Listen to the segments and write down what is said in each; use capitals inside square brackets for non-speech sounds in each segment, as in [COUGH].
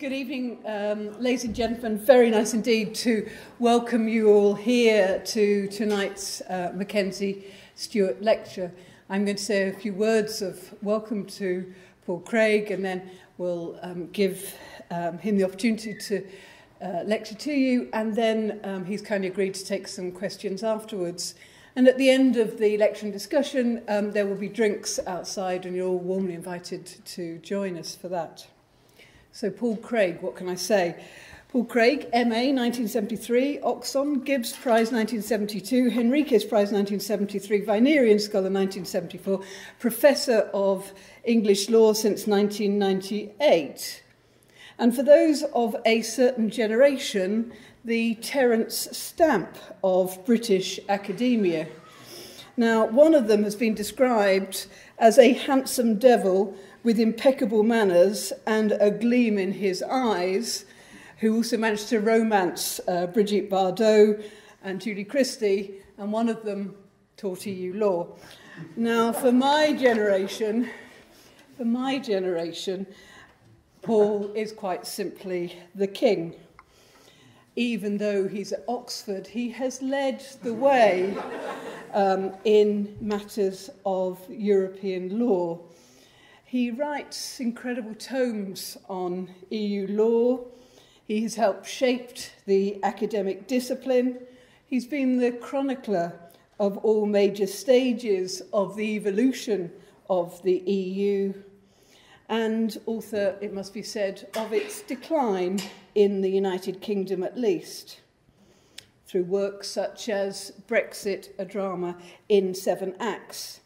Good evening, um, ladies and gentlemen. Very nice indeed to welcome you all here to tonight's uh, Mackenzie Stuart lecture. I'm going to say a few words of welcome to Paul Craig and then we'll um, give um, him the opportunity to uh, lecture to you and then um, he's kindly agreed to take some questions afterwards. And at the end of the lecture and discussion, um, there will be drinks outside and you're all warmly invited to join us for that. So Paul Craig, what can I say? Paul Craig, MA 1973, Oxon, Gibbs Prize 1972, Henriques Prize 1973, Vinerian Scholar 1974, Professor of English Law since 1998. And for those of a certain generation, the Terence Stamp of British academia. Now, one of them has been described as a handsome devil with impeccable manners and a gleam in his eyes, who also managed to romance uh, Brigitte Bardot and Julie Christie, and one of them taught EU law. Now, for my generation, for my generation, Paul is quite simply the king. Even though he's at Oxford, he has led the way um, in matters of European law. He writes incredible tomes on EU law. He has helped shape the academic discipline. He's been the chronicler of all major stages of the evolution of the EU and author, it must be said, of its decline in the United Kingdom at least, through works such as Brexit, a drama in seven acts.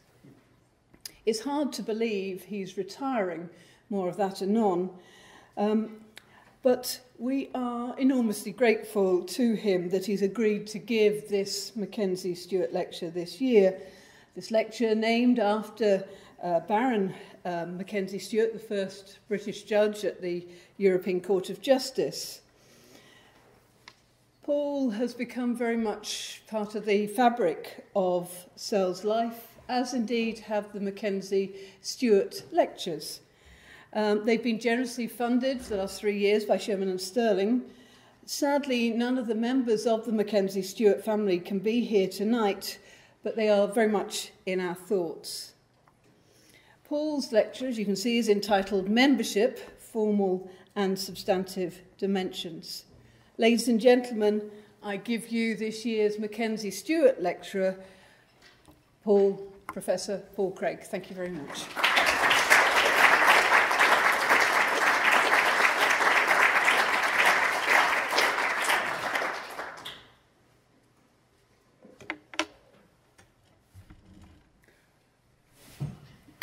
It's hard to believe he's retiring, more of that anon. Um, but we are enormously grateful to him that he's agreed to give this Mackenzie Stuart lecture this year. This lecture named after uh, Baron um, Mackenzie Stuart, the first British judge at the European Court of Justice. Paul has become very much part of the fabric of CELS life as indeed have the Mackenzie Stuart lectures. Um, they've been generously funded for the last three years by Shearman and Sterling. Sadly, none of the members of the Mackenzie Stuart family can be here tonight, but they are very much in our thoughts. Paul's lecture, as you can see, is entitled Membership, Formal and Substantive Dimensions. Ladies and gentlemen, I give you this year's Mackenzie Stuart lecturer, Paul Professor Paul Craig. Thank you very much.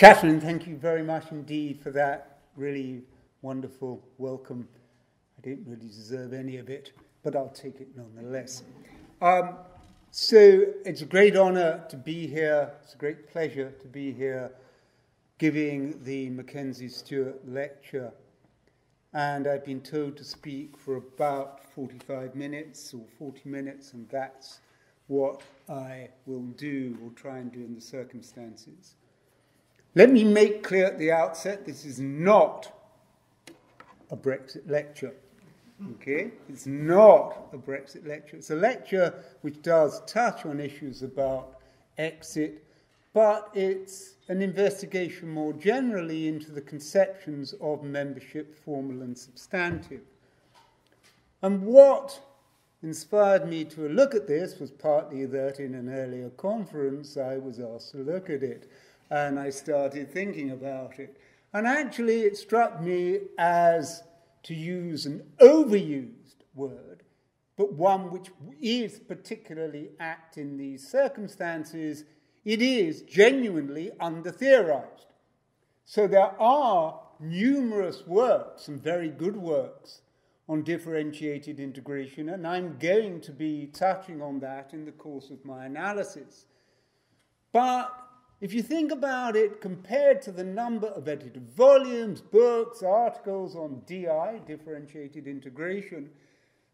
Catherine, thank you very much indeed for that really wonderful welcome. I didn't really deserve any of it, but I'll take it nonetheless. Um, so it's a great honor to be here. It's a great pleasure to be here giving the Mackenzie Stuart lecture. And I've been told to speak for about 45 minutes or 40 minutes, and that's what I will do or try and do in the circumstances. Let me make clear at the outset this is not a Brexit lecture. Okay? It's not a Brexit lecture. It's a lecture which does touch on issues about exit, but it's an investigation more generally into the conceptions of membership, formal and substantive. And what inspired me to look at this was partly that in an earlier conference I was asked to look at it, and I started thinking about it. And actually, it struck me as to use an overused word, but one which is particularly apt in these circumstances, it is genuinely under theorized. So there are numerous works, and very good works, on differentiated integration, and I'm going to be touching on that in the course of my analysis. But if you think about it, compared to the number of edited volumes, books, articles on DI, differentiated integration,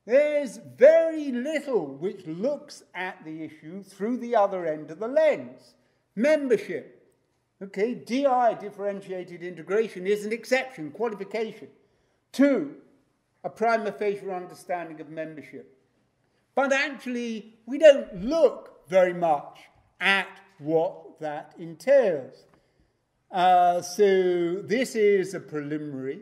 there's very little which looks at the issue through the other end of the lens. Membership. Okay, DI, differentiated integration, is an exception, qualification. Two, a prima facie understanding of membership. But actually, we don't look very much at what that entails. Uh, so, this is a preliminary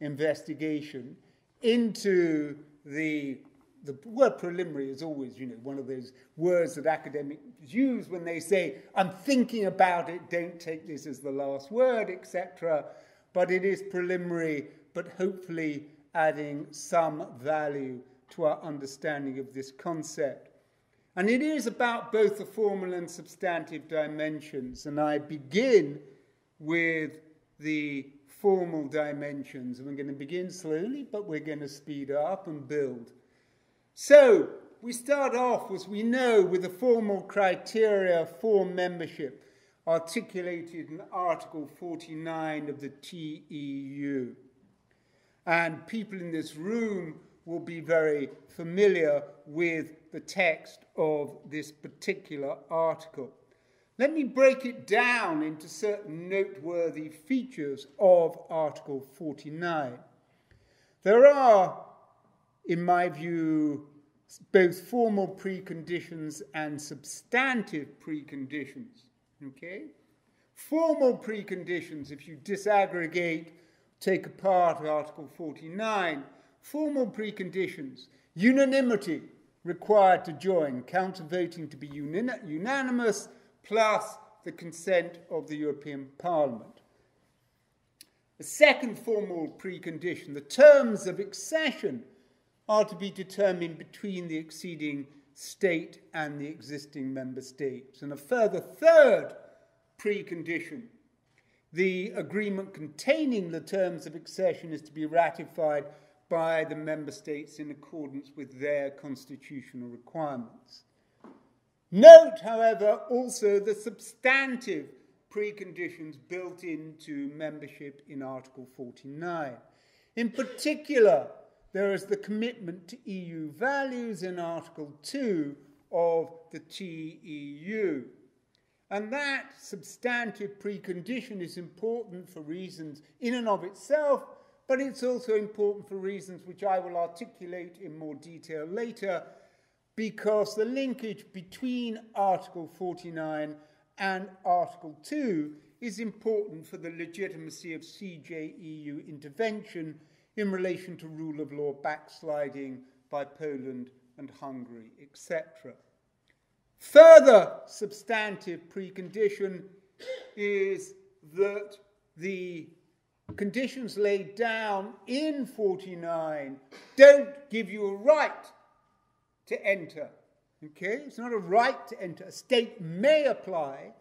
investigation into the the word preliminary is always, you know, one of those words that academics use when they say, I'm thinking about it, don't take this as the last word, etc. But it is preliminary, but hopefully adding some value to our understanding of this concept. And it is about both the formal and substantive dimensions. And I begin with the formal dimensions. And we're going to begin slowly, but we're going to speed up and build. So, we start off, as we know, with the formal criteria for membership articulated in Article 49 of the TEU. And people in this room will be very familiar with the text of this particular article. Let me break it down into certain noteworthy features of Article 49. There are, in my view, both formal preconditions and substantive preconditions. Okay? Formal preconditions, if you disaggregate, take apart Article 49, formal preconditions, unanimity required to join, counter voting to be unanimous, plus the consent of the European Parliament. The second formal precondition, the terms of accession are to be determined between the acceding state and the existing member states. And a further third precondition, the agreement containing the terms of accession is to be ratified by the member states in accordance with their constitutional requirements. Note, however, also the substantive preconditions built into membership in Article 49. In particular, there is the commitment to EU values in Article 2 of the TEU. And that substantive precondition is important for reasons in and of itself, but it's also important for reasons which I will articulate in more detail later because the linkage between Article 49 and Article 2 is important for the legitimacy of CJEU intervention in relation to rule of law backsliding by Poland and Hungary, etc. Further substantive precondition is that the conditions laid down in 49 don't give you a right to enter. Okay? It's not a right to enter. A state may apply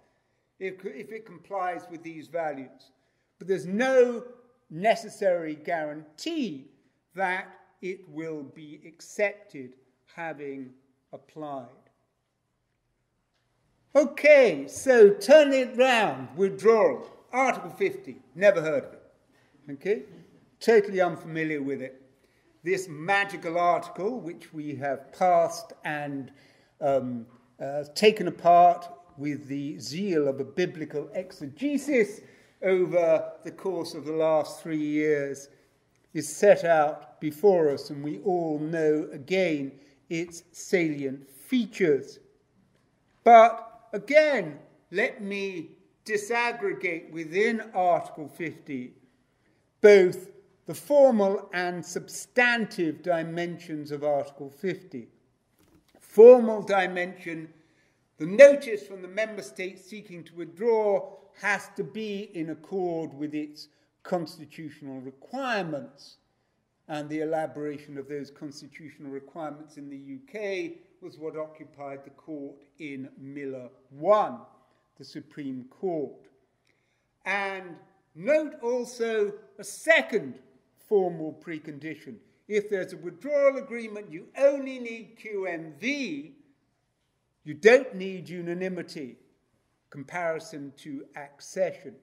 if, if it complies with these values. But there's no necessary guarantee that it will be accepted having applied. Okay, so turn it round, withdrawal. Article 50, never heard of it. Okay? Totally unfamiliar with it this magical article, which we have passed and um, uh, taken apart with the zeal of a biblical exegesis over the course of the last three years, is set out before us, and we all know again its salient features. But again, let me disaggregate within Article 50 both the formal and substantive dimensions of Article 50. Formal dimension, the notice from the member state seeking to withdraw has to be in accord with its constitutional requirements. And the elaboration of those constitutional requirements in the UK was what occupied the court in Miller 1, the Supreme Court. And note also a second formal precondition. If there's a withdrawal agreement, you only need QMV, you don't need unanimity, comparison to accession.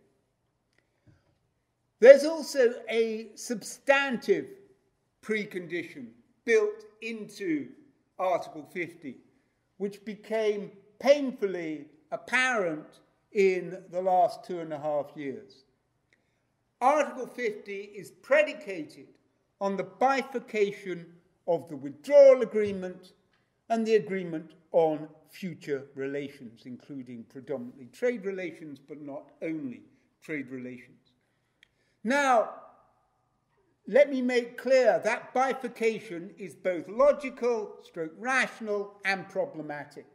There's also a substantive precondition built into Article 50, which became painfully apparent in the last two and a half years. Article 50 is predicated on the bifurcation of the withdrawal agreement and the agreement on future relations, including predominantly trade relations, but not only trade relations. Now, let me make clear that bifurcation is both logical, stroke rational, and problematic.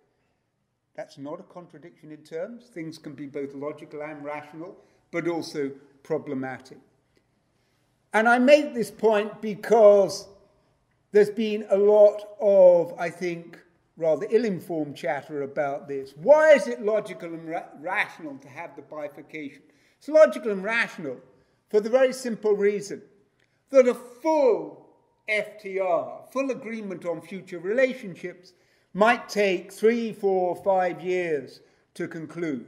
That's not a contradiction in terms. Things can be both logical and rational, but also problematic. And I make this point because there's been a lot of, I think, rather ill informed chatter about this. Why is it logical and ra- rational to have the bifurcation? It's logical and rational for the very simple reason that a full FTR, full agreement on future relationships, might take three, four, five years to conclude.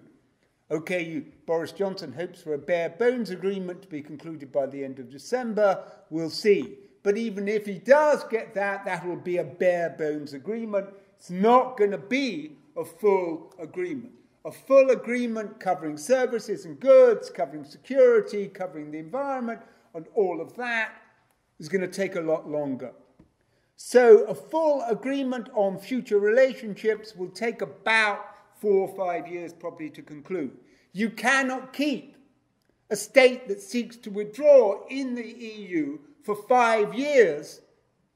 Okay, you, Boris Johnson hopes for a bare bones agreement to be concluded by the end of December. We'll see. But even if he does get that, that will be a bare bones agreement. It's not going to be a full agreement. A full agreement covering services and goods, covering security, covering the environment, and all of that is going to take a lot longer. So, a full agreement on future relationships will take about four or five years probably to conclude. You cannot keep a state that seeks to withdraw in the EU for five years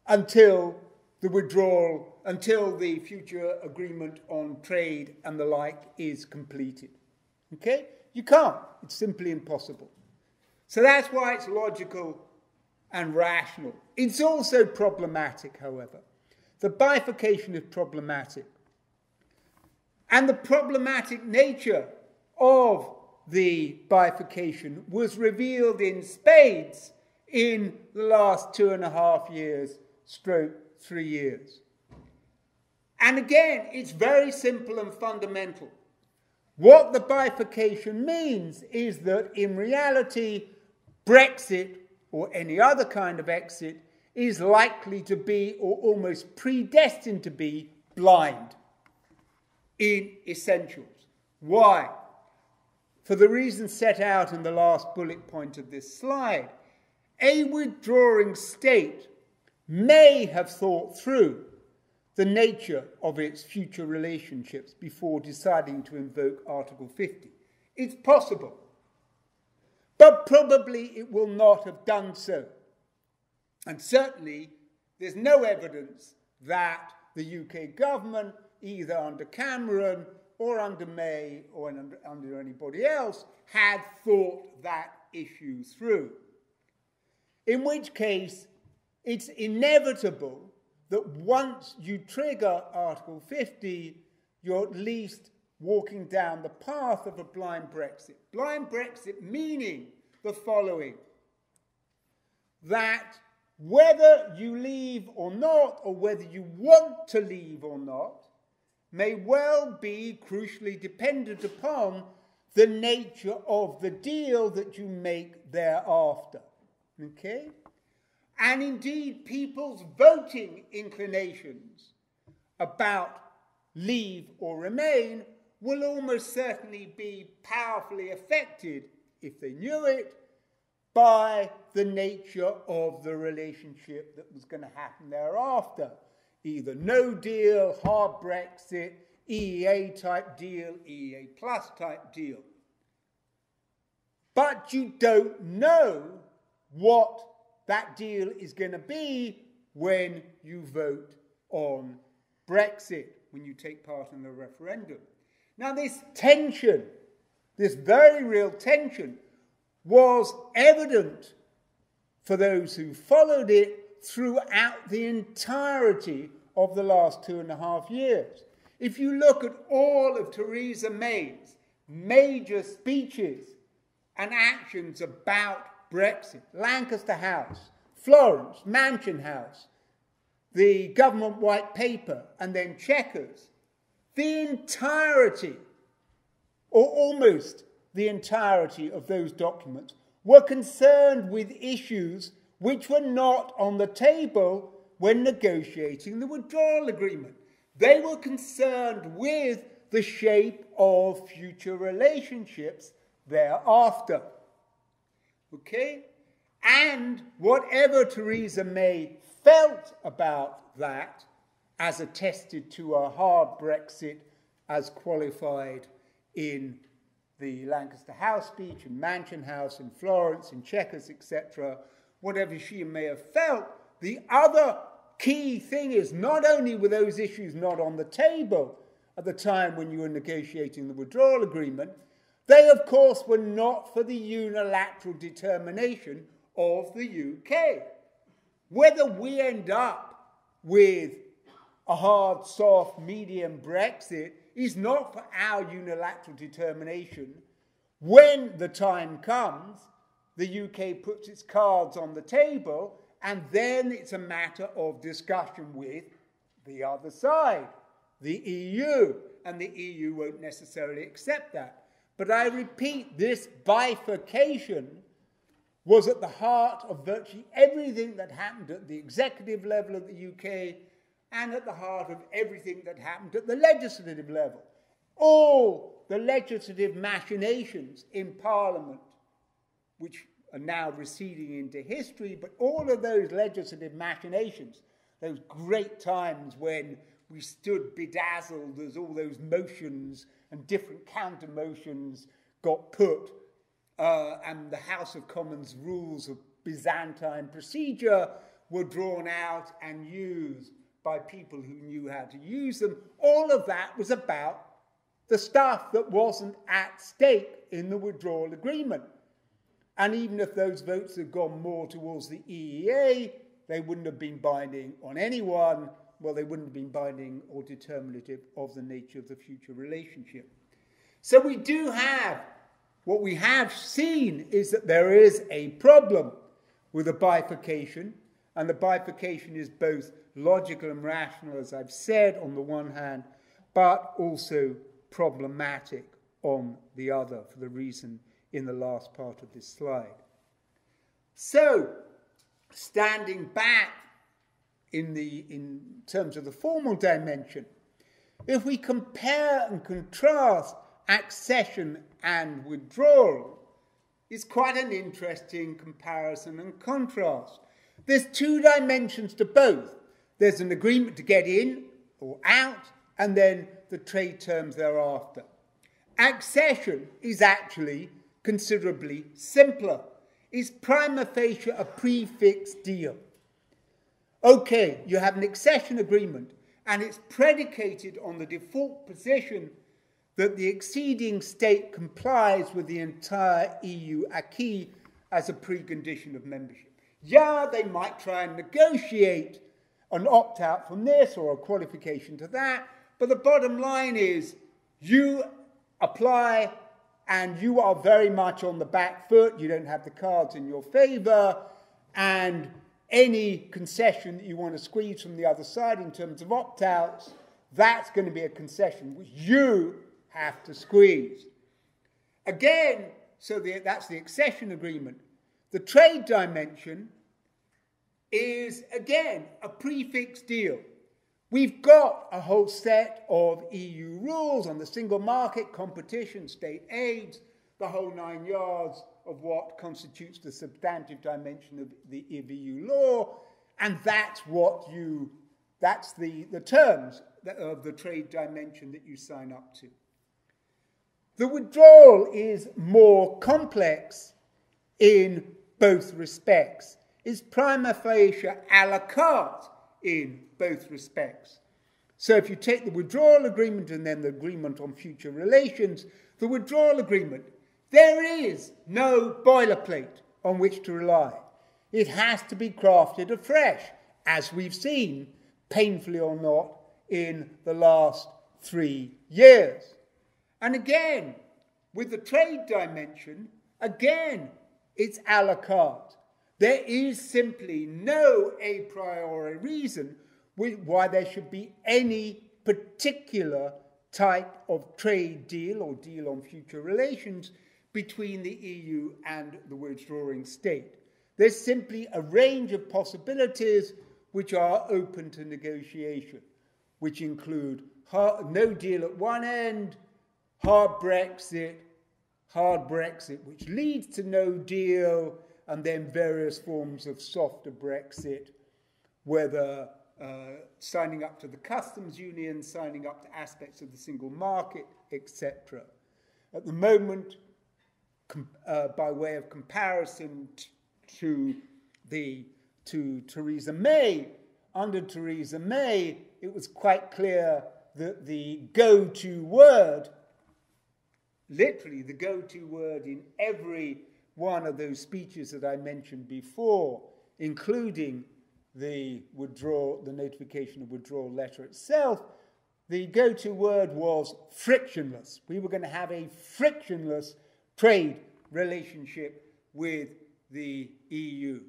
until the withdrawal, until the future agreement on trade and the like is completed. Okay? You can't. It's simply impossible. So that's why it's logical and rational. It's also problematic, however. The bifurcation is problematic and the problematic nature of the bifurcation was revealed in spades in the last two and a half years, stroke three years. And again, it's very simple and fundamental. What the bifurcation means is that in reality, Brexit or any other kind of exit is likely to be, or almost predestined to be, blind in essentials. Why? For the reasons set out in the last bullet point of this slide, a withdrawing state may have thought through the nature of its future relationships before deciding to invoke Article 50. It's possible, but probably it will not have done so. And certainly, there's no evidence that the UK government either under Cameron or under May or under, under anybody else, had thought that issue through. In which case, it's inevitable that once you trigger Article 50, you're at least walking down the path of a blind Brexit. Blind Brexit meaning the following that whether you leave or not, or whether you want to leave or not, may well be crucially dependent upon the nature of the deal that you make thereafter. Okay? And indeed, people's voting inclinations about leave or remain will almost certainly be powerfully affected, if they knew it, by the nature of the relationship that was going to happen thereafter either no deal, hard Brexit, EEA type deal, EEA plus type deal. But you don't know what that deal is going to be when you vote on Brexit, when you take part in the referendum. Now, this tension, this very real tension, was evident for those who followed it throughout the entirety of the last two and a half years. If you look at all of Theresa May's major speeches and actions about Brexit, Lancaster House, Florence, Mansion House, the government white paper, and then Chequers, the entirety, or almost the entirety of those documents, were concerned with issues which were not on the table when negotiating the withdrawal agreement. They were concerned with the shape of future relationships thereafter. Okay? And whatever Theresa May felt about that, as attested to a hard Brexit as qualified in the Lancaster House speech, in Mansion House, in Florence, in Chequers, etc., whatever she may have felt, the other key thing is not only were those issues not on the table at the time when you were negotiating the withdrawal agreement, they, of course, were not for the unilateral determination of the UK. Whether we end up with a hard, soft, medium Brexit is not for our unilateral determination. When the time comes, the UK puts its cards on the table, and then it's a matter of discussion with the other side, the EU, and the EU won't necessarily accept that. But I repeat, this bifurcation was at the heart of virtually everything that happened at the executive level of the UK and at the heart of everything that happened at the legislative level. All the legislative machinations in Parliament, which are now receding into history, but all of those legislative machinations, those great times when we stood bedazzled as all those motions and different counter motions got put, uh, and the House of Commons rules of Byzantine procedure were drawn out and used by people who knew how to use them. All of that was about the stuff that wasn't at stake in the withdrawal agreement. And even if those votes had gone more towards the EEA, they wouldn't have been binding on anyone. Well, they wouldn't have been binding or determinative of the nature of the future relationship. So we do have, what we have seen is that there is a problem with a bifurcation, and the bifurcation is both logical and rational, as I've said, on the one hand, but also problematic on the other, for the reason in the last part of this slide. So, standing back in, the, in terms of the formal dimension, if we compare and contrast accession and withdrawal, it's quite an interesting comparison and contrast. There's two dimensions to both. There's an agreement to get in or out, and then the trade terms thereafter. Accession is actually considerably simpler. Is prima facie a prix fixe deal. Okay, you have an accession agreement, and it's predicated on the default position that the acceding state complies with the entire EU acquis as a precondition of membership. Yeah, they might try and negotiate an opt out from this or a qualification to that, but the bottom line is you apply and you are very much on the back foot, you don't have the cards in your favor, and any concession that you want to squeeze from the other side in terms of opt outs, that's going to be a concession which you have to squeeze. Again, so the, that's the accession agreement. The trade dimension is, again, a prix fixe deal. We've got a whole set of EU rules on the single market, competition, state aids, the whole nine yards of what constitutes the substantive dimension of the EU law, and that's what you, that's the, the terms of the trade dimension that you sign up to. The withdrawal is more complex in both respects. It's prima facie a la carte in both respects. So if you take the withdrawal agreement and then the agreement on future relations, the withdrawal agreement, there is no boilerplate on which to rely. It has to be crafted afresh, as we've seen, painfully or not, in the last three years. And again, with the trade dimension, again, it's a la carte. There is simply no a priori reason why there should be any particular type of trade deal or deal on future relations between the EU and the withdrawing state. There's simply a range of possibilities which are open to negotiation, which include hard, no deal at one end, hard Brexit, hard Brexit, which leads to no deal, and then various forms of softer Brexit, whether uh, signing up to the customs union, signing up to aspects of the single market, etc. At the moment, uh, by way of comparison to the to Theresa May, under Theresa May, it was quite clear that the go-to word, literally the go-to word in every one of those speeches that I mentioned before, including the withdrawal, the notification of withdrawal letter itself, the go-to word was frictionless. We were going to have a frictionless trade relationship with the EU.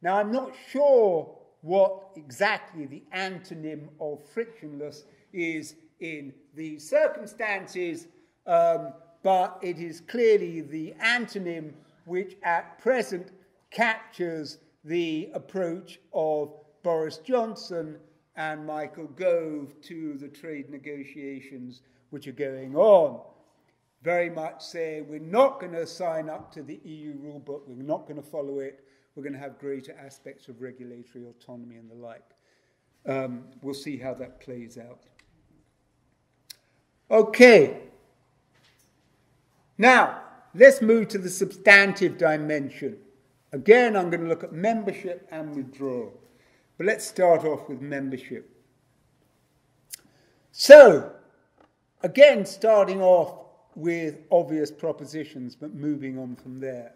Now, I'm not sure what exactly the antonym of frictionless is in these circumstances, um, but it is clearly the antonym which at present captures the approach of Boris Johnson and Michael Gove to the trade negotiations which are going on. Very much saying we're not going to sign up to the EU rulebook, we're not going to follow it, we're going to have greater aspects of regulatory autonomy and the like. Um, we'll see how that plays out. Okay. Now, let's move to the substantive dimension. Again, I'm going to look at membership and withdrawal. But let's start off with membership. So, again, starting off with obvious propositions, but moving on from there.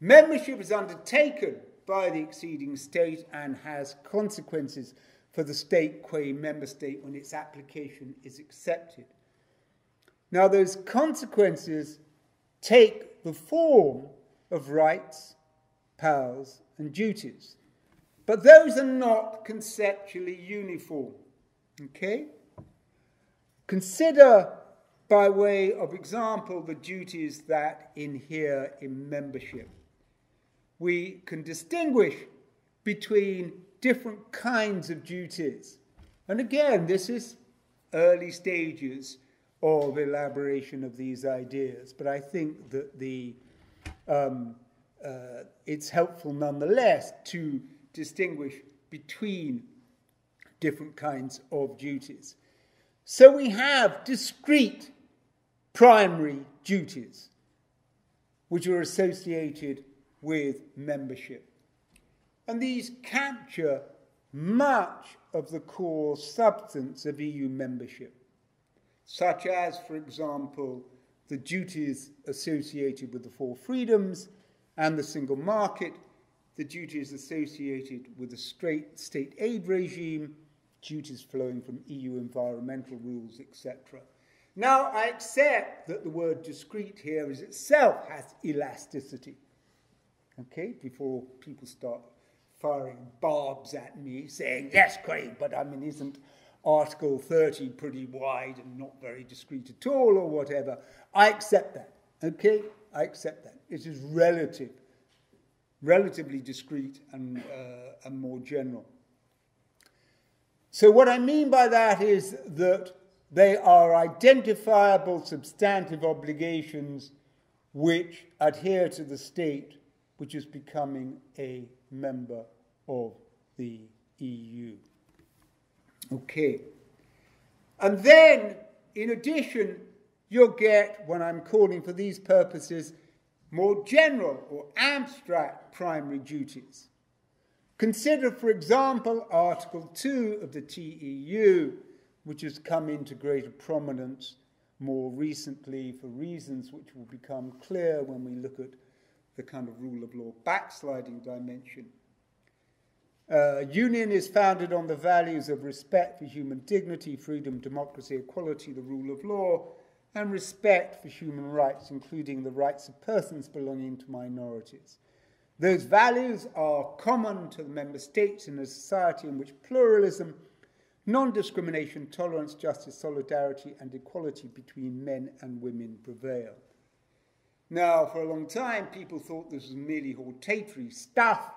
Membership is undertaken by the acceding state and has consequences for the state qua member state when its application is accepted. Now, those consequences take the form of rights powers, and duties. But those are not conceptually uniform. Okay? Consider, by way of example, the duties that inhere in membership. We can distinguish between different kinds of duties. And again, this is early stages of elaboration of these ideas, but I think that the um, uh, it's helpful nonetheless to distinguish between different kinds of duties. So we have discrete primary duties which are associated with membership. And these capture much of the core substance of EU membership, such as, for example, the duties associated with the four freedoms and the single market, the duties associated with the straight state aid regime, duties flowing from EU environmental rules, etc. Now, I accept that the word discrete here is itself has elasticity. Okay, before people start firing barbs at me saying, yes, Craig, but I mean, isn't Article 30 pretty wide and not very discrete at all, or whatever? I accept that. Okay, I accept that. It is relative, relatively discrete and, uh, and more general. So, what I mean by that is that they are identifiable substantive obligations which adhere to the state which is becoming a member of the EU. Okay. And then, in addition, you'll get, when I'm calling for these purposes, more general or abstract primary duties. Consider, for example, Article 2 of the TEU, which has come into greater prominence more recently for reasons which will become clear when we look at the kind of rule of law backsliding dimension. Uh, union is founded on the values of respect for human dignity, freedom, democracy, equality, the rule of law, and respect for human rights, including the rights of persons belonging to minorities. Those values are common to the member states in a society in which pluralism, non discrimination, tolerance, justice, solidarity, and equality between men and women prevail. Now, for a long time, people thought this was merely hortatory stuff,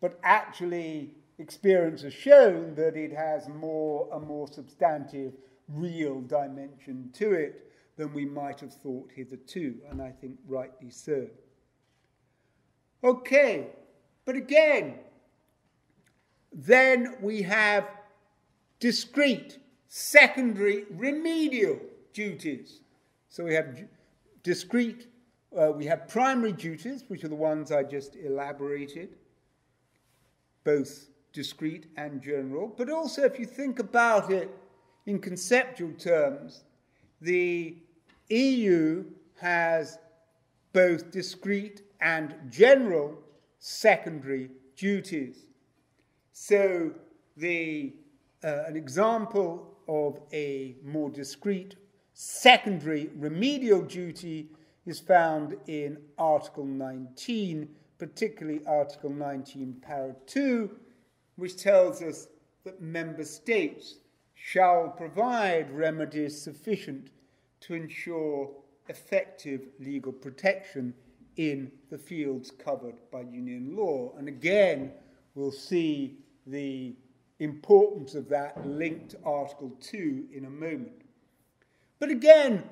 but actually, experience has shown that it has more a more substantive real dimension to it than we might have thought hitherto, and I think rightly so. Okay, but again, then we have discrete, secondary, remedial duties. So we have discrete, uh, we have primary duties, which are the ones I just elaborated, both discrete and general. But also, if you think about it in conceptual terms, the EU has both discrete and general secondary duties. So, the, uh, an example of a more discrete secondary remedial duty is found in Article 19, particularly Article 19, Para 2, which tells us that member states shall provide remedies sufficient to ensure effective legal protection in the fields covered by union law. And again, we'll see the importance of that linked to Article 2 in a moment. But again,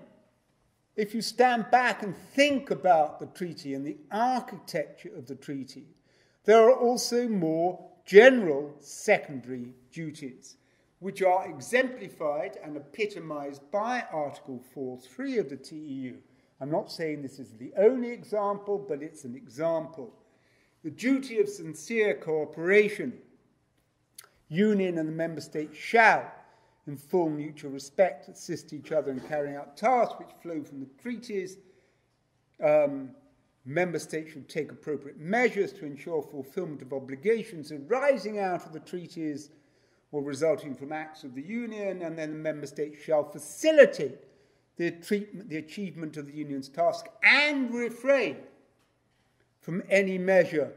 if you stand back and think about the treaty and the architecture of the treaty, there are also more general secondary duties, which are exemplified and epitomized by Article 4.3 of the TEU. I'm not saying this is the only example, but it's an example. The duty of sincere cooperation. Union and the member states shall, in full mutual respect, assist each other in carrying out tasks which flow from the treaties. Um, member states should take appropriate measures to ensure fulfillment of obligations arising out of the treaties or resulting from acts of the Union, and then the member states shall facilitate the, treatment, the achievement of the Union's task and refrain from any measure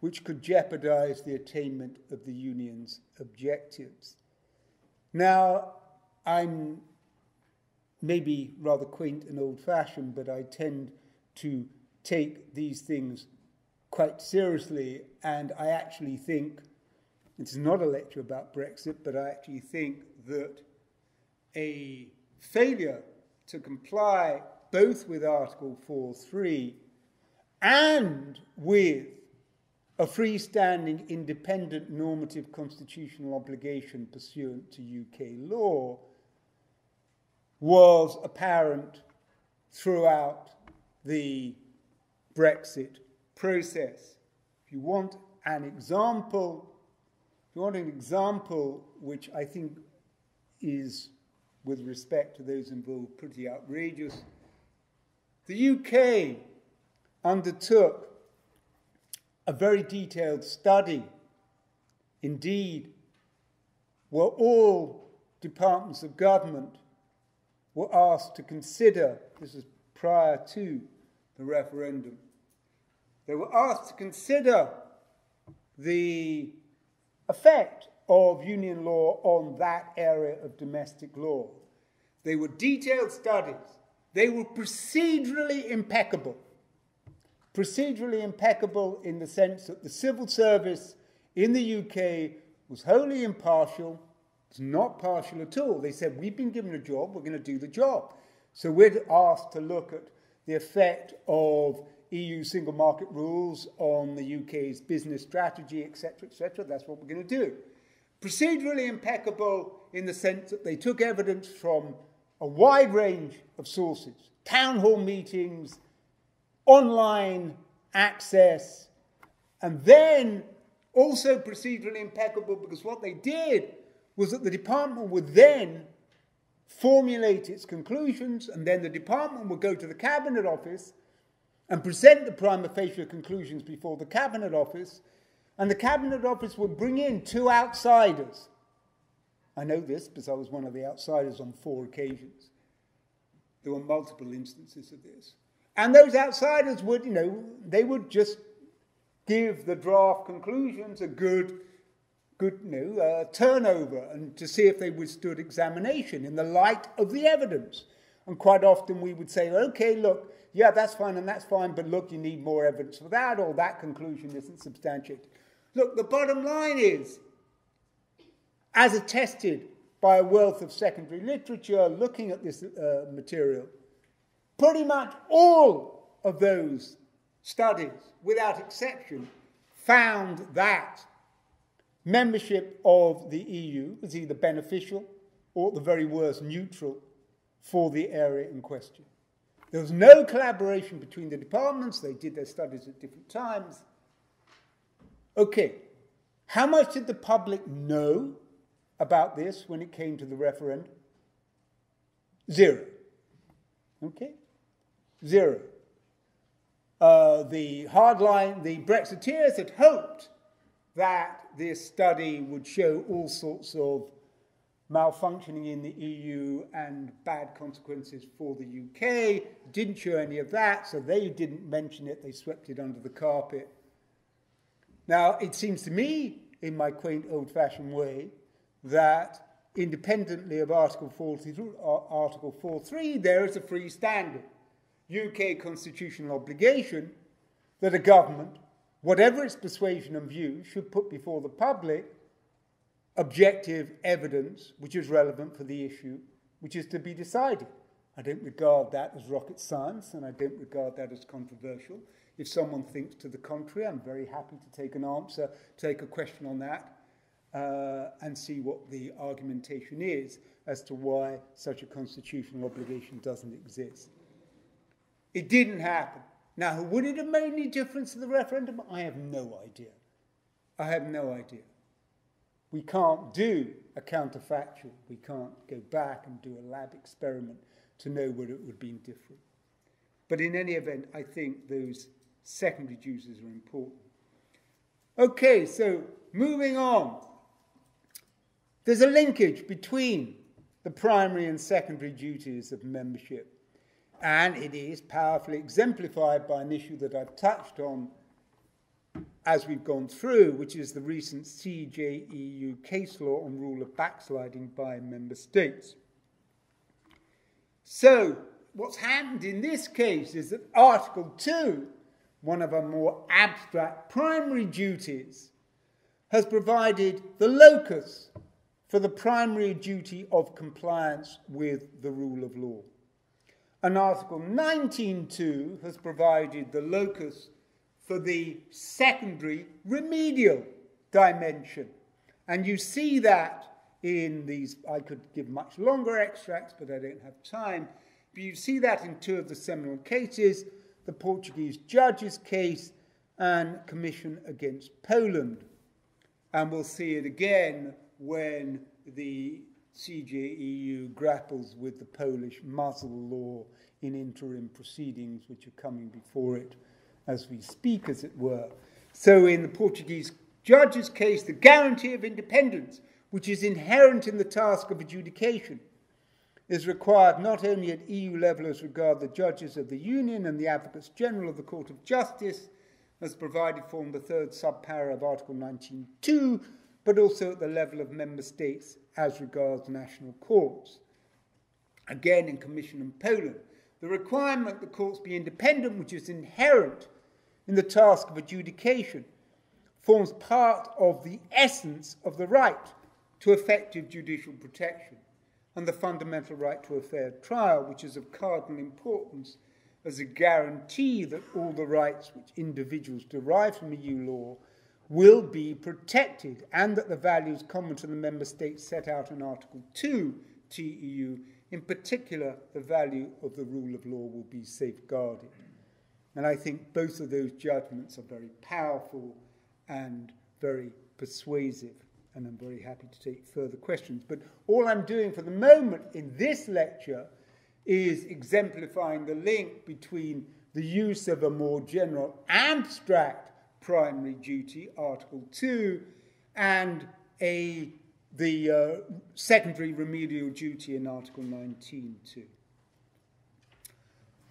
which could jeopardize the attainment of the Union's objectives. Now, I'm maybe rather quaint and old fashioned, but I tend to take these things quite seriously, and I actually think it's not a lecture about Brexit, but I actually think that a failure to comply both with Article 4.3 and with a freestanding, independent normative constitutional obligation pursuant to UK law was apparent throughout the Brexit process. If you want an example, you want an example which I think is, with respect to those involved, pretty outrageous, the UK undertook a very detailed study. Indeed, were all departments of government were asked to consider, this is prior to the referendum, they were asked to consider the effect of union law on that area of domestic law. They were detailed studies. They were procedurally impeccable procedurally impeccable in the sense that the civil service in the UK was wholly impartial, it's not partial at all. They said, We've been given a job, we're going to do the job. So we're asked to look at the effect of EU single market rules on the UK's business strategy, etc., etc. That's what we're going to do. Procedurally impeccable in the sense that they took evidence from a wide range of sources town hall meetings, online access, and then also procedurally impeccable because what they did was that the department would then formulate its conclusions, and then the department would go to the Cabinet Office and present the prima facie conclusions before the Cabinet Office, and the Cabinet Office would bring in two outsiders. I know this because I was one of the outsiders on four occasions. There were multiple instances of this. And those outsiders would, you know, they would just give the draft conclusions a good, good, you know, uh, turnover and to see if they withstood examination in the light of the evidence. And quite often we would say, okay, look, yeah, that's fine and that's fine, but look, you need more evidence for that, or that conclusion isn't substantiated. Look, the bottom line is, as attested by a wealth of secondary literature looking at this uh, material, pretty much all of those studies, without exception, found that membership of the EU was either beneficial or, at the very worst, neutral for the area in question. There was no collaboration between the departments, they did their studies at different times. Okay, how much did the public know about this when it came to the referendum? Zero. Okay? Zero. Uh, the hardline, the Brexiteers had hoped that this study would show all sorts of malfunctioning in the EU and bad consequences for the UK. Didn't show any of that, so they didn't mention it, they swept it under the carpet. Now, it seems to me, in my quaint old fashioned way, that independently of Article 43, Article 4.3, there is a free standing UK constitutional obligation that a government, whatever its persuasion and view, should put before the public objective evidence which is relevant for the issue which is to be decided. I don't regard that as rocket science and I don't regard that as controversial. If someone thinks to the contrary, I'm very happy to take an answer, take a question on that, uh, and see what the argumentation is as to why such a constitutional obligation doesn't exist. It didn't happen. Now, would it have made any difference to the referendum? I have no idea. I have no idea. We can't do a counterfactual. We can't go back and do a lab experiment to know whether it would have been different. But in any event, I think those secondary duties are important. Okay, so moving on. There's a linkage between the primary and secondary duties of membership, and it is powerfully exemplified by an issue that I've touched on as we've gone through, which is the recent CJEU case law on rule of backsliding by member states. So, what's happened in this case is that Article 2, one of our more abstract primary duties, has provided the locus for the primary duty of compliance with the rule of law. And Article 19.2 has provided the locus for the secondary remedial dimension. And you see that in these, I could give much longer extracts, but I don't have time. But you see that in two of the seminal cases the Portuguese judge's case and Commission against Poland. And we'll see it again when the CJEU grapples with the Polish muzzle law in interim proceedings which are coming before it as we speak, as it were. So, in the Portuguese judge's case, the guarantee of independence, which is inherent in the task of adjudication, is required not only at EU level as regard the judges of the Union and the advocates general of the Court of Justice, as provided for in the third subpara of Article 19.2, but also at the level of member states as regards national courts. Again, in Commission in Poland, the requirement that courts be independent, which is inherent in the task of adjudication, forms part of the essence of the right to effective judicial protection and the fundamental right to a fair trial, which is of cardinal importance as a guarantee that all the rights which individuals derive from EU law will be protected and that the values common to the member states set out in Article 2 TEU in particular, the value of the rule of law will be safeguarded. And I think both of those judgments are very powerful and very persuasive. And I'm very happy to take further questions. But all I'm doing for the moment in this lecture is exemplifying the link between the use of a more general abstract primary duty, Article 2, and a the uh, secondary remedial duty in Article 19.2.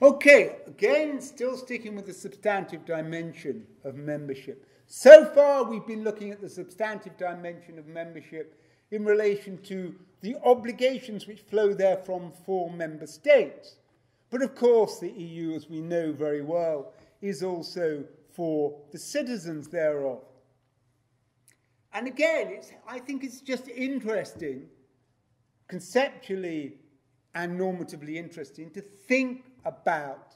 Okay, again, still sticking with the substantive dimension of membership. So far, we've been looking at the substantive dimension of membership in relation to the obligations which flow therefrom for member states. But of course, the EU, as we know very well, is also for the citizens thereof. And again, I think it's just interesting, conceptually and normatively interesting, to think about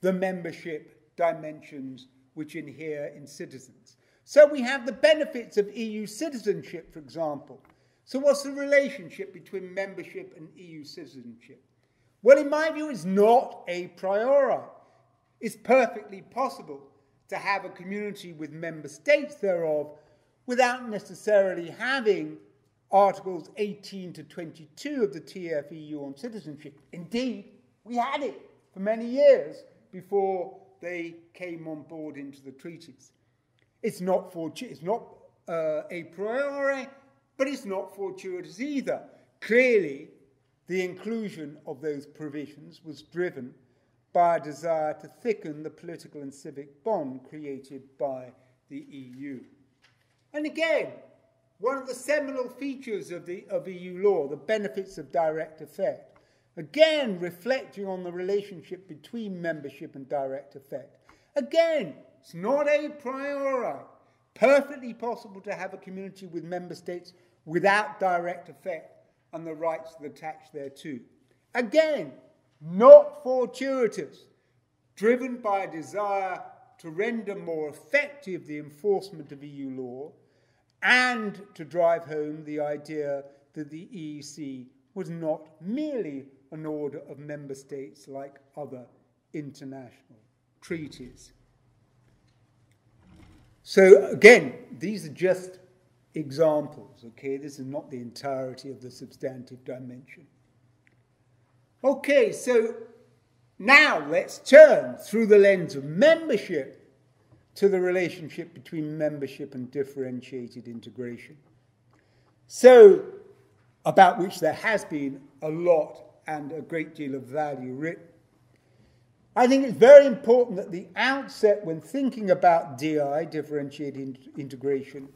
the membership dimensions which inhere in citizens. So we have the benefits of EU citizenship, for example. So, what's the relationship between membership and EU citizenship? Well, in my view, it's not a priori. It's perfectly possible to have a community with member states thereof without necessarily having Articles 18 to 22 of the TFEU on citizenship. Indeed, we had it for many years before they came on board into the treaties. It's not, fortu- it's not uh, a priori, but it's not fortuitous either. Clearly, the inclusion of those provisions was driven by a desire to thicken the political and civic bond created by the EU. And again, one of the seminal features of, the, of EU law, the benefits of direct effect, again reflecting on the relationship between membership and direct effect. Again, it's not a priori. Perfectly possible to have a community with member states without direct effect and the rights attached thereto. Again, not fortuitous, driven by a desire to render more effective the enforcement of EU law and to drive home the idea that the EEC was not merely an order of member states like other international treaties. So, again, these are just examples, okay? This is not the entirety of the substantive dimension. Okay, so now let's turn through the lens of membership to the relationship between membership and differentiated integration. So, about which there has been a lot and a great deal of value written. I think it's very important at the outset, when thinking about DI, differentiated integration,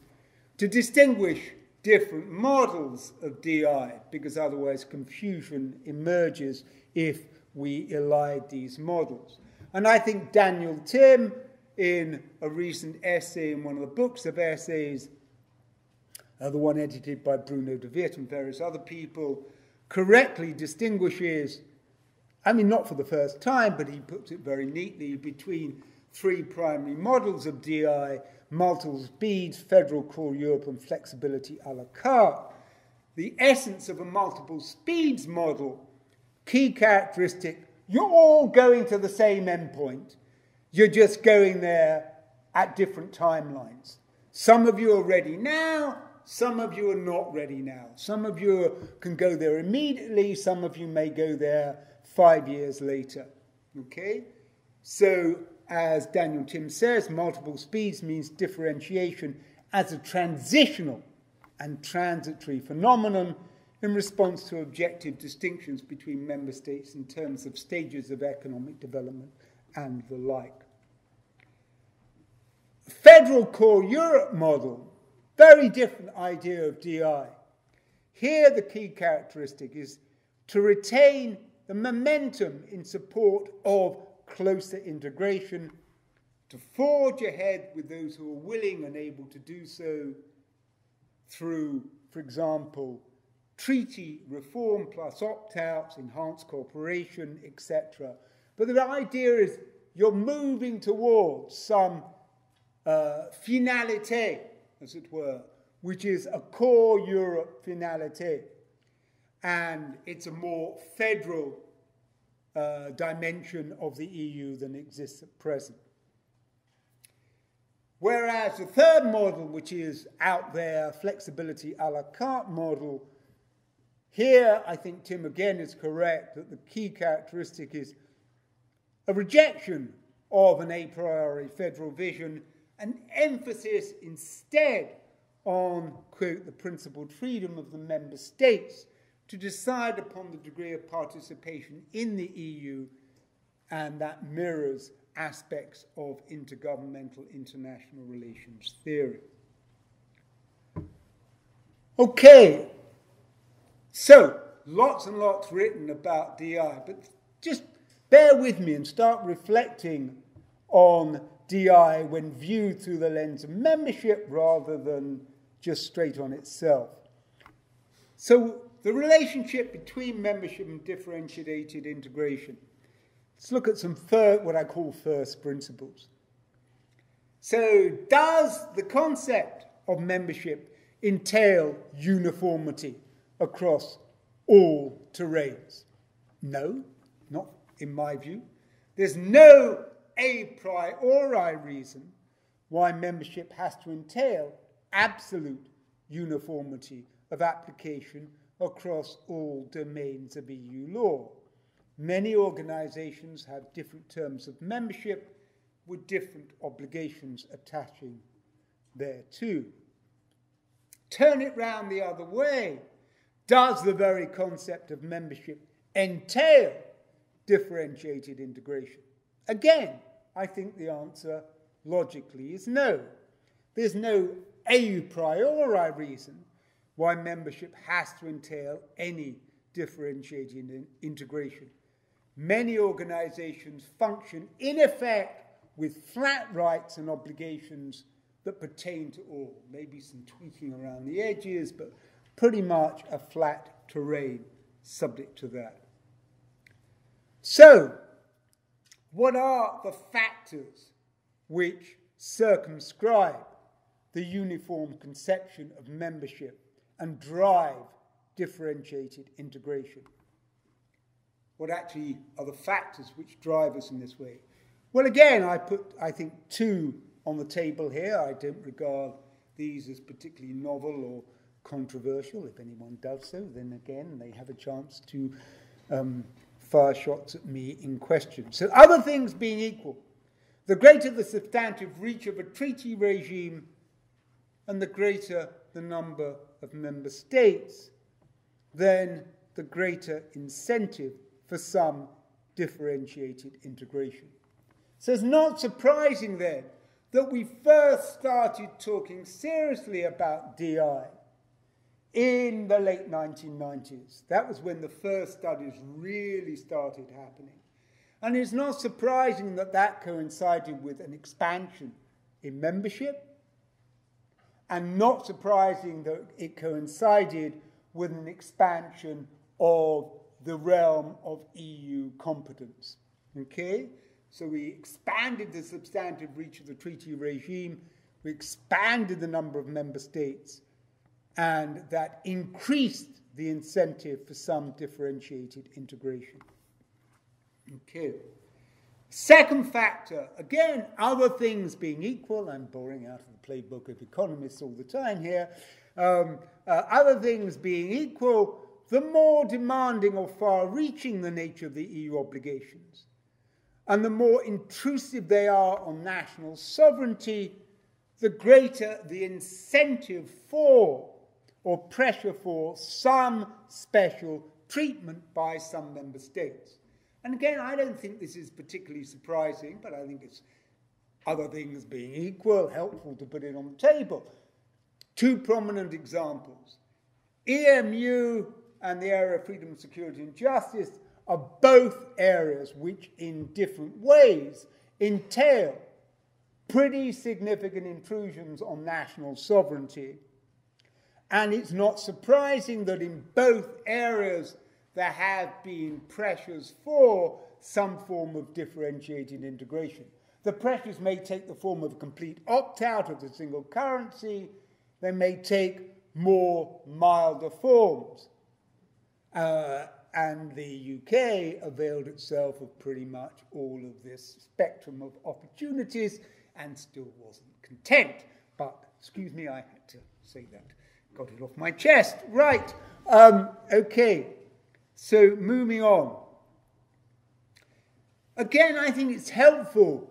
to distinguish different models of DI, because otherwise confusion emerges if we elide these models. And I think Daniel Thym in a recent essay in one of the books of essays, uh, the one edited by Bruno de Witte and various other people, correctly distinguishes, I mean, not for the first time, but he puts it very neatly between three primary models of DI multiple speeds, federal core Europe, and flexibility a la carte. The essence of a multiple speeds model, key characteristic, you're all going to the same endpoint. You're just going there at different timelines. Some of you are ready now, some of you are not ready now. Some of you can go there immediately, some of you may go there five years later. Okay? So, as Daniel Thym says, multiple speeds means differentiation as a transitional and transitory phenomenon in response to objective distinctions between member states in terms of stages of economic development and the like. Federal Core Europe model, very different idea of DI. Here, the key characteristic is to retain the momentum in support of closer integration, to forge ahead with those who are willing and able to do so through, for example, treaty reform plus opt outs, enhanced cooperation, etc. But the idea is you're moving towards some uh, finalité, as it were, which is a core Europe finalité. And it's a more federal uh, dimension of the EU than exists at present. Whereas the third model, which is out there, flexibility a la carte model, here I think Thym again is correct that the key characteristic is a rejection of an a priori federal vision, an emphasis instead on, quote, the principled freedom of the member states to decide upon the degree of participation in the EU, and that mirrors aspects of intergovernmental international relations theory. Okay, so lots and lots written about DI, but just bear with me and start reflecting on DI when viewed through the lens of membership rather than just straight on itself. So, the relationship between membership and differentiated integration. Let's look at some what I call first principles. So, does the concept of membership entail uniformity across all terrains? No, not in my view. There's no a priori reason why membership has to entail absolute uniformity of application across all domains of EU law. Many organisations have different terms of membership with different obligations attaching thereto. Turn it round the other way. Does the very concept of membership entail differentiated integration? Again, I think the answer logically is no. There's no a priori reason why membership has to entail any differentiated integration. Many organizations function in effect with flat rights and obligations that pertain to all. Maybe some tweaking around the edges, but pretty much a flat terrain subject to that. So, what are the factors which circumscribe the uniform conception of membership and drive differentiated integration? What actually are the factors which drive us in this way? Well, again, I put, I think, two on the table here. I don't regard these as particularly novel or controversial. If anyone does so, then again, they have a chance to um, fire shots at me in question. So, other things being equal, the greater the substantive reach of a treaty regime and the greater the number of member states, then the greater incentive for some differentiated integration. So it's not surprising then that we first started talking seriously about DI in the late 1990s. That was when the first studies really started happening. And it's not surprising that that coincided with an expansion in membership, and not surprising that it coincided with an expansion of the realm of EU competence. Okay? So we expanded the substantive reach of the treaty regime, we expanded the number of member states, and that increased the incentive for some differentiated integration. Okay. Second factor, again, other things being equal, I'm boring out of the playbook of economists all the time here. Um, uh, other things being equal, the more demanding or far reaching the nature of the EU obligations, and the more intrusive they are on national sovereignty, the greater the incentive for or pressure for some special treatment by some member states. And again, I don't think this is particularly surprising, but I think it's other things being equal, helpful to put it on the table. Two prominent examples EMU and the area of freedom, security, and justice are both areas which, in different ways, entail pretty significant intrusions on national sovereignty. And it's not surprising that in both areas there have been pressures for some form of differentiated integration. The pressures may take the form of a complete opt out of the single currency, they may take more milder forms. Uh, and the UK availed itself of pretty much all of this spectrum of opportunities and still wasn't content. But, excuse me, I had to say that. Got it off my chest. Right. Um, okay. So, moving on. Again, I think it's helpful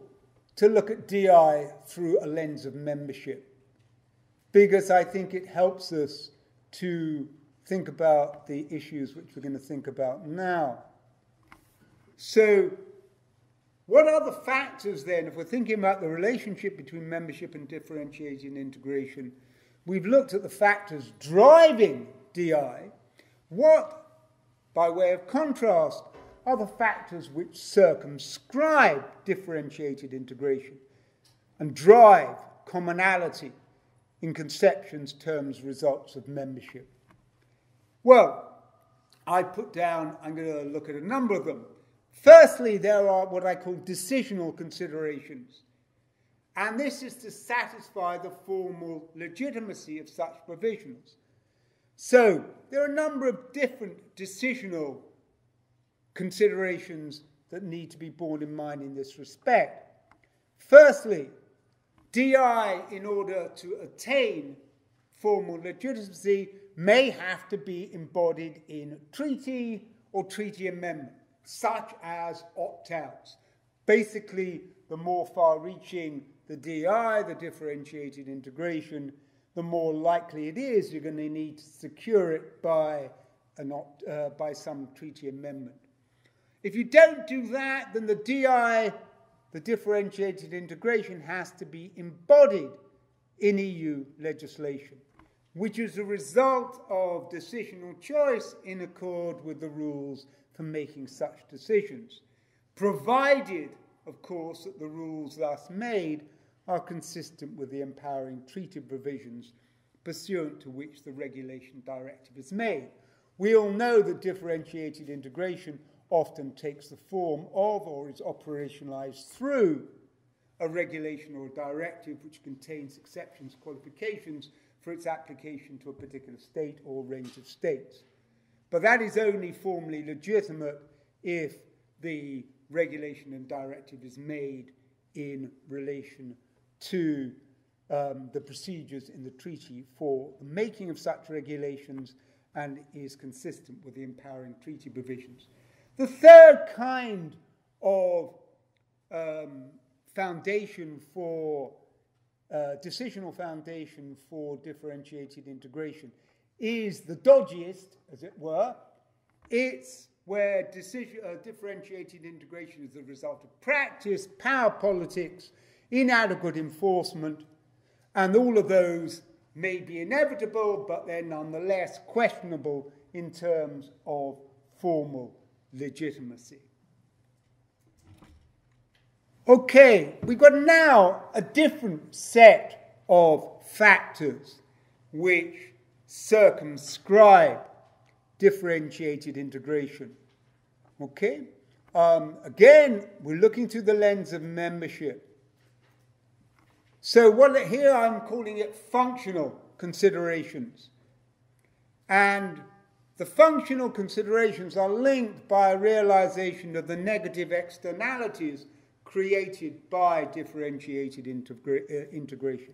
to look at DI through a lens of membership because I think it helps us to think about the issues which we're going to think about now. So, what are the factors then, if we're thinking about the relationship between membership and differentiating integration? We've looked at the factors driving DI. What, by way of contrast, are the factors which circumscribe differentiated integration and drive commonality in conceptions, terms, results of membership? Well, I put down, I'm going to look at a number of them. Firstly, there are what I call decisional considerations. And this is to satisfy the formal legitimacy of such provisions. So, there are a number of different decisional considerations that need to be borne in mind in this respect. Firstly, DI, in order to attain formal legitimacy, may have to be embodied in treaty or treaty amendment, such as opt outs. Basically, the more far reaching the DI, the differentiated integration, the more likely it is you're going to need to secure it by, an opt, uh, by some treaty amendment. If you don't do that, then the DI, the differentiated integration, has to be embodied in EU legislation, which is a result of decisional choice in accord with the rules for making such decisions, provided, of course, that the rules thus made are consistent with the empowering treaty provisions pursuant to which the regulation directive is made. We all know that differentiated integration often takes the form of or is operationalized through a regulation or a directive which contains exceptions, qualifications for its application to a particular state or range of states. But that is only formally legitimate if the regulation and directive is made in relation to um, the procedures in the treaty for the making of such regulations and is consistent with the empowering treaty provisions. The third kind of um, foundation for uh, decisional foundation for differentiated integration is the dodgiest, as it were. It's where decision, uh, differentiated integration is the result of practice, power politics, inadequate enforcement, and all of those may be inevitable, but they're nonetheless questionable in terms of formal legitimacy. Okay, we've got now a different set of factors which circumscribe differentiated integration. Okay? Um, again, we're looking through the lens of membership. So what here I'm calling it functional considerations. And the functional considerations are linked by a realization of the negative externalities created by differentiated integra- uh, integration.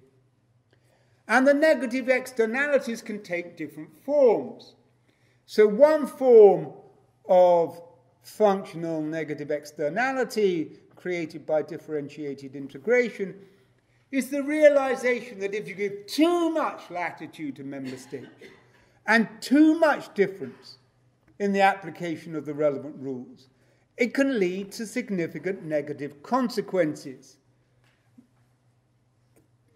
And the negative externalities can take different forms. So, one form of functional negative externality created by differentiated integration is the realization that if you give too much latitude to member states and too much difference in the application of the relevant rules, it can lead to significant negative consequences.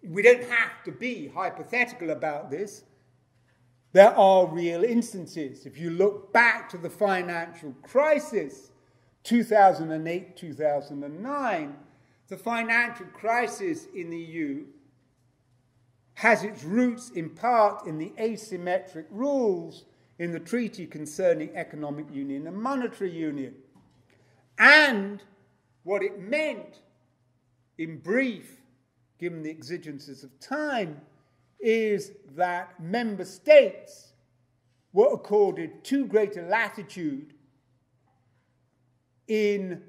We don't have to be hypothetical about this. There are real instances. If you look back to the financial crisis, 2008 2009, the financial crisis in the EU has its roots in part in the asymmetric rules in the treaty concerning economic union and monetary union. And what it meant, in brief, given the exigencies of time, is that member states were accorded too great a latitude in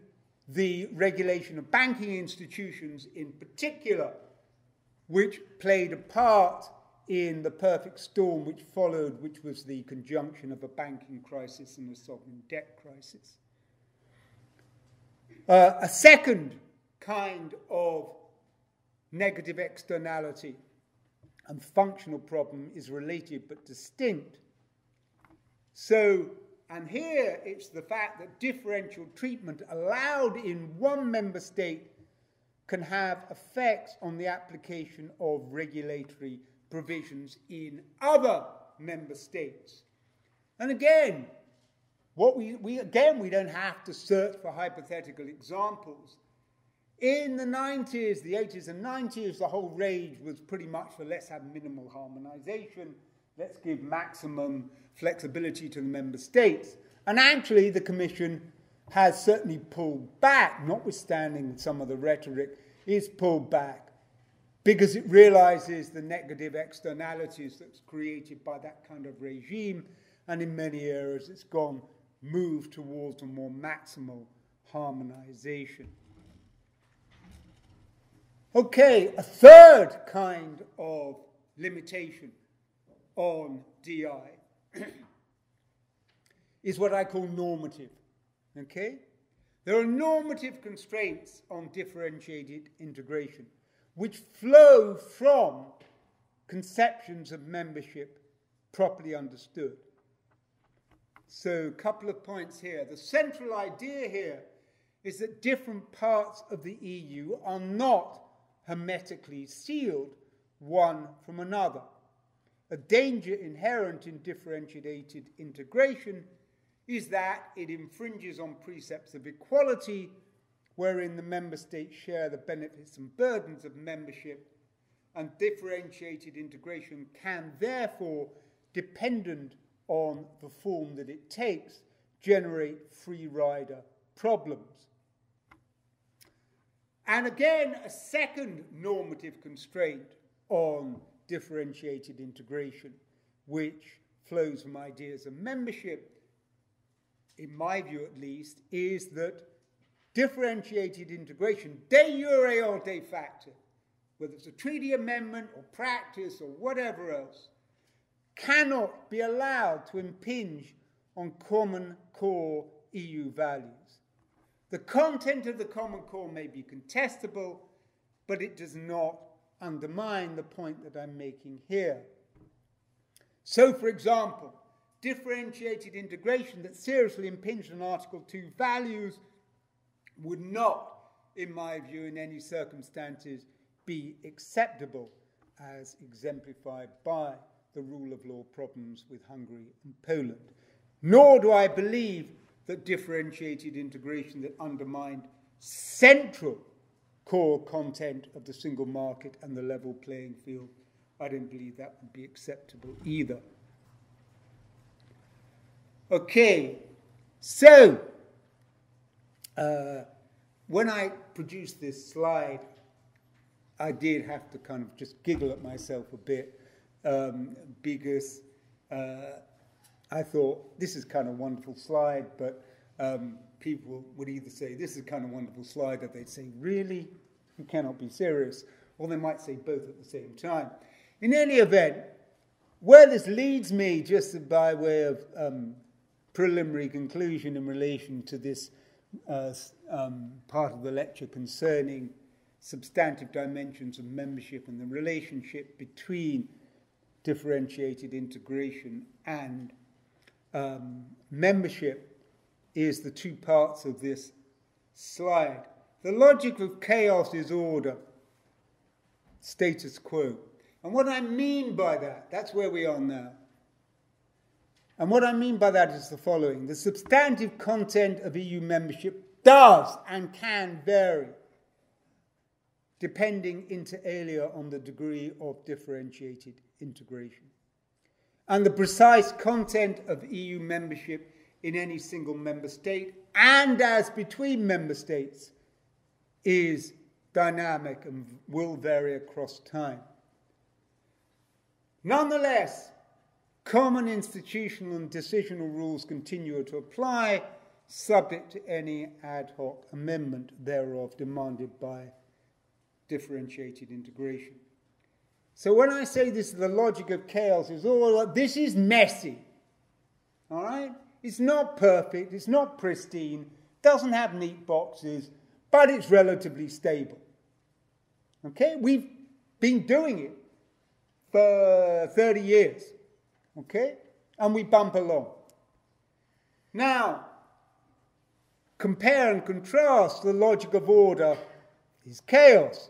the regulation of banking institutions in particular, which played a part in the perfect storm which followed, which was the conjunction of a banking crisis and a sovereign debt crisis. Uh, a second kind of negative externality and functional problem is related but distinct. So, and here it's the fact that differential treatment allowed in one member state can have effects on the application of regulatory provisions in other member states. And again, what we, we again we don't have to search for hypothetical examples. In the 90s, the 80s and 90s, the whole rage was pretty much for let's have minimal harmonization, let's give maximum flexibility to the member states. And actually, the Commission has certainly pulled back, notwithstanding some of the rhetoric, is pulled back because it realizes the negative externalities that's created by that kind of regime, and in many areas it's gone moved towards a more maximal harmonization. Okay, a third kind of limitation on DI [CLEARS THROAT] is what I call normative. Okay? There are normative constraints on differentiated integration which flow from conceptions of membership properly understood. So, a couple of points here. The central idea here is that different parts of the EU are not hermetically sealed one from another. A danger inherent in differentiated integration is that it infringes on precepts of equality, wherein the member states share the benefits and burdens of membership, and differentiated integration can therefore, dependent on the form that it takes, generate free rider problems. And again, a second normative constraint on differentiated integration, which flows from ideas of membership, in my view at least, is that differentiated integration, de jure or de facto, whether it's a treaty amendment or practice or whatever else, cannot be allowed to impinge on common core EU values. The content of the Common Core may be contestable, but it does not undermine the point that I'm making here. So, for example, differentiated integration that seriously impinged on Article 2 values would not, in my view, in any circumstances, be acceptable as exemplified by the rule of law problems with Hungary and Poland. Nor do I believe that differentiated integration that undermined central core content of the single market and the level playing field. I don't believe that would be acceptable either. Okay, so uh, when I produced this slide, I did have to kind of just giggle at myself a bit um, because uh, I thought this is kind of a wonderful slide, but um, people would either say this is kind of a wonderful slide, or they'd say really, you cannot be serious, or they might say both at the same time. In any event, where this leads me, just by way of um, preliminary conclusion in relation to this uh, um, part of the lecture concerning substantive dimensions of membership and the relationship between differentiated integration and um, membership is the two parts of this slide. The logic of chaos is order, status quo. And what I mean by that, that's where we are now. And what I mean by that is the following the substantive content of EU membership does and can vary depending inter alia on the degree of differentiated integration and the precise content of EU membership in any single member state and as between member states is dynamic and will vary across time. Nonetheless, common institutional and decisional rules continue to apply, subject to any ad hoc amendment thereof demanded by differentiated integration. So when I say this, the logic of chaos is all this is messy. All right? It's not perfect, it's not pristine, doesn't have neat boxes, but it's relatively stable. Okay? We've been doing it for 30 years. Okay? And we bump along. Now, compare and contrast the logic of order is chaos.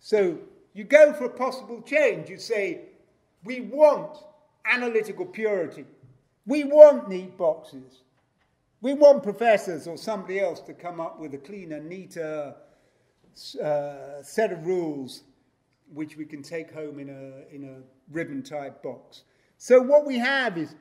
So you go for a possible change. You say, we want analytical purity. We want neat boxes. We want professors or somebody else to come up with a cleaner, neater uh, set of rules which we can take home in a, in a ribbon type box. So, what we have is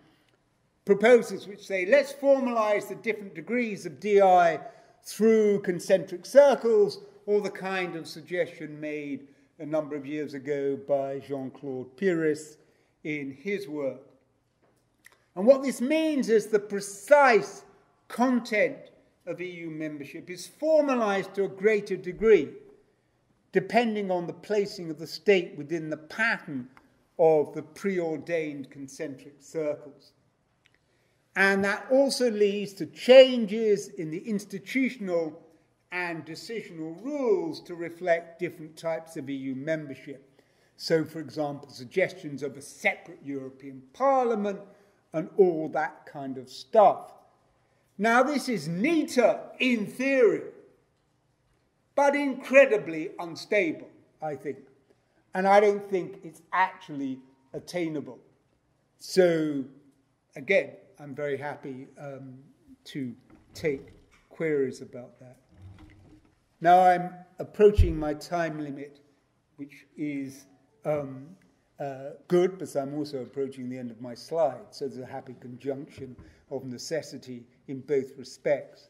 proposals which say let's formalize the different degrees of DI through concentric circles, or the kind of suggestion made a number of years ago by Jean Claude Piris in his work. And what this means is the precise content of EU membership is formalized to a greater degree, depending on the placing of the state within the pattern of the preordained concentric circles. And that also leads to changes in the institutional and decisional rules to reflect different types of EU membership. So, for example, suggestions of a separate European Parliament and all that kind of stuff. Now, this is neater in theory, but incredibly unstable, I think. And I don't think it's actually attainable. So, again, I'm very happy um, to take queries about that. Now I'm approaching my time limit, which is um, uh, good, but I'm also approaching the end of my slide, so there's a happy conjunction of necessity in both respects.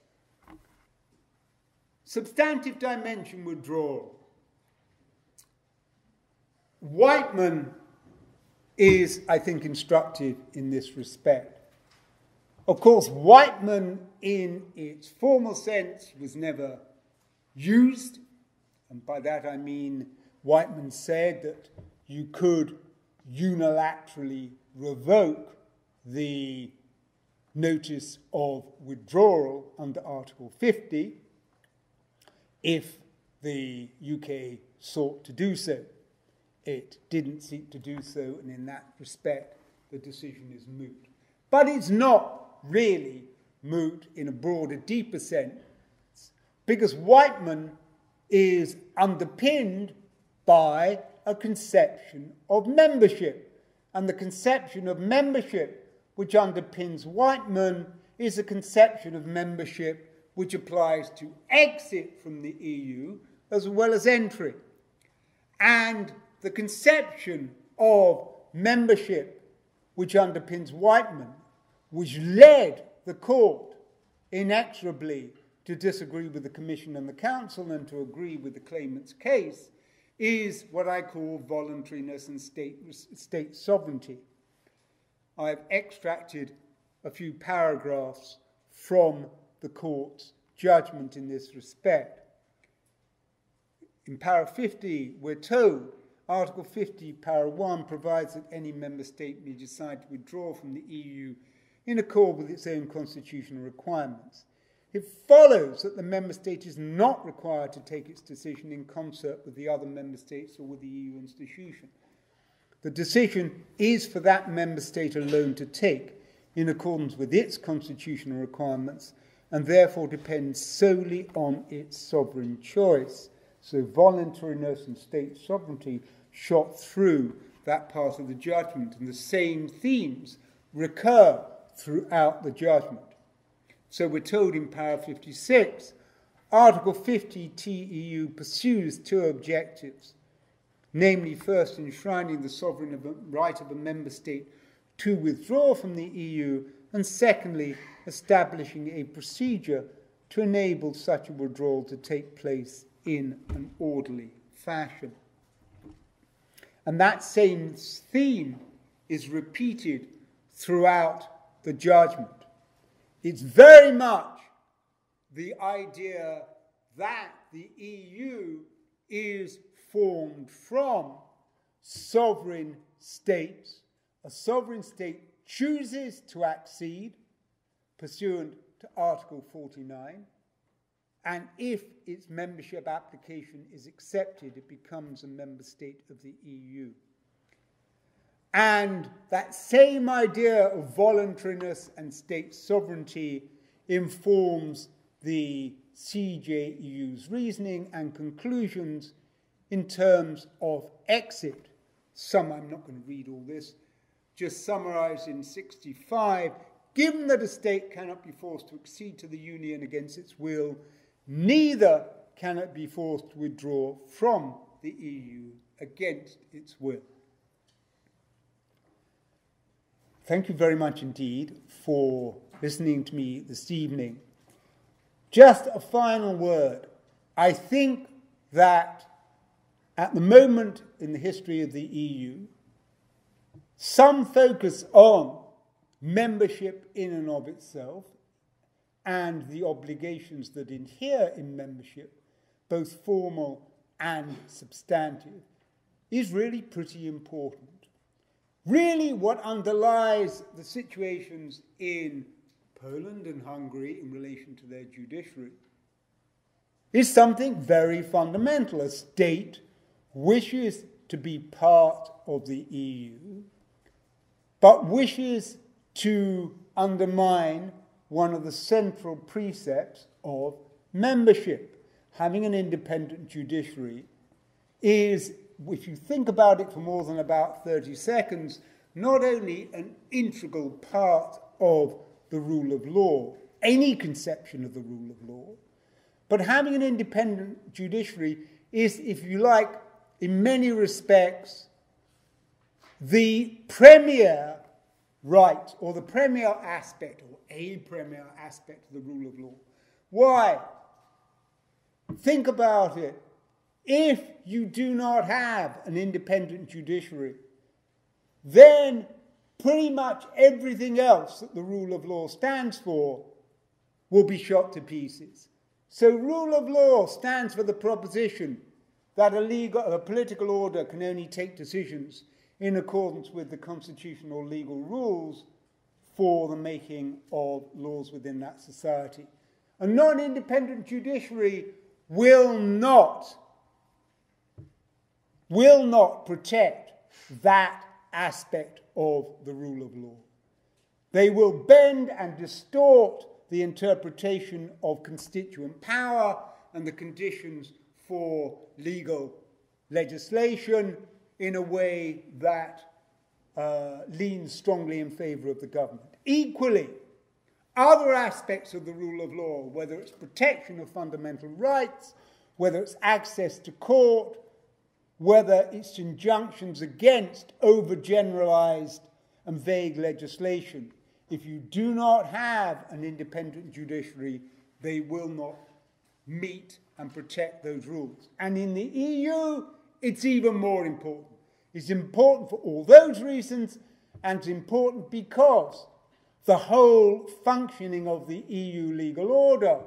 Substantive dimension withdrawal. Wightman is, I think, instructive in this respect. Of course, Wightman, in its formal sense, was never used, and by that I mean Wightman said that you could unilaterally revoke the notice of withdrawal under Article 50 if the UK sought to do so. It didn't seek to do so, and in that respect, the decision is moot. But it's not really moot in a broader, deeper sense, because Wightman is underpinned by a conception of membership. And the conception of membership which underpins Wightman is a conception of membership which applies to exit from the EU as well as entry. And the conception of membership which underpins Wightman which led the court inexorably to disagree with the Commission and the Council and to agree with the claimant's case, is what I call voluntariness and state, state sovereignty. I've extracted a few paragraphs from the court's judgment in this respect. In para 50, we're told Article 50, para 1 provides that any member state may decide to withdraw from the EU in accord with its own constitutional requirements. It follows that the member state is not required to take its decision in concert with the other member states or with the EU institution. The decision is for that member state alone to take in accordance with its constitutional requirements and therefore depends solely on its sovereign choice. So, voluntariness and state sovereignty shot through that part of the judgment, and the same themes recur throughout the judgment. So we're told in para 56 Article 50 TEU pursues two objectives namely, first, enshrining the sovereign right of a member state to withdraw from the EU, and secondly, establishing a procedure to enable such a withdrawal to take place in an orderly fashion. And that same theme is repeated throughout the judgment. It's very much the idea that the EU is formed from sovereign states. A sovereign state chooses to accede pursuant to Article 49, and if its membership application is accepted, it becomes a member state of the EU. And that same idea of voluntariness and state sovereignty informs the CJEU's reasoning and conclusions in terms of exit. Some, I'm not going to read all this, just summarized in 65. Given that a state cannot be forced to accede to the Union against its will, neither can it be forced to withdraw from the EU against its will. Thank you very much indeed for listening to me this evening. Just a final word. I think that at the moment in the history of the EU, some focus on membership in and of itself and the obligations that inhere in membership, both formal and substantive, is really pretty important. Really, what underlies the situations in Poland and Hungary in relation to their judiciary is something very fundamental. A state wishes to be part of the EU, but wishes to undermine one of the central precepts of membership. Having an independent judiciary is, if you think about it for more than about 30 seconds, not only an integral part of the rule of law, any conception of the rule of law, but having an independent judiciary is, if you like, in many respects, the premier right or the premier aspect or a premier aspect of the rule of law. Why? Think about it. If you do not have an independent judiciary, then pretty much everything else that the rule of law stands for will be shot to pieces. So, rule of law stands for the proposition that a, legal, a political order can only take decisions in accordance with the constitutional legal rules for the making of laws within that society. A non independent judiciary will not will not protect that aspect of the rule of law. They will bend and distort the interpretation of constituent power and the conditions for legal legislation in a way that uh, leans strongly in favour of the government. Equally, other aspects of the rule of law, whether it's protection of fundamental rights, whether it's access to court, whether it's injunctions against overgeneralized and vague legislation, if you do not have an independent judiciary, they will not meet and protect those rules. And in the EU, it's even more important. It's important for all those reasons, and it's important because the whole functioning of the EU legal order,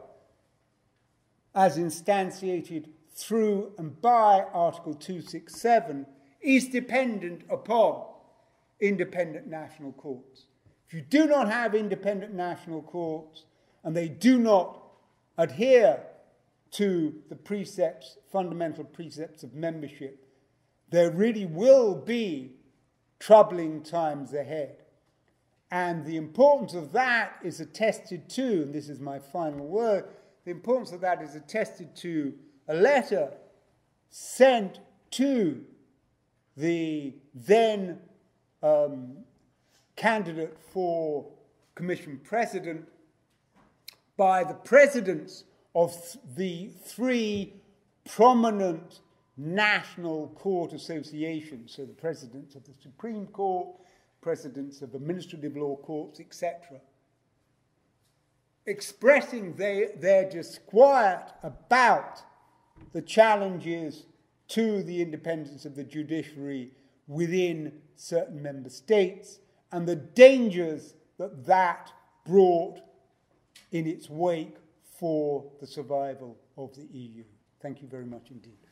as instantiated through and by Article 267, is dependent upon independent national courts. If you do not have independent national courts and they do not adhere to the precepts, fundamental precepts of membership, there really will be troubling times ahead. And the importance of that is attested to, and this is my final word, the importance of that is attested to a letter sent to the then um, candidate for Commission President by the presidents of the three prominent national court associations, so the presidents of the Supreme Court, presidents of administrative law courts, etc., expressing their, their disquiet about the challenges to the independence of the judiciary within certain member states and the dangers that that brought in its wake for the survival of the EU. Thank you very much indeed.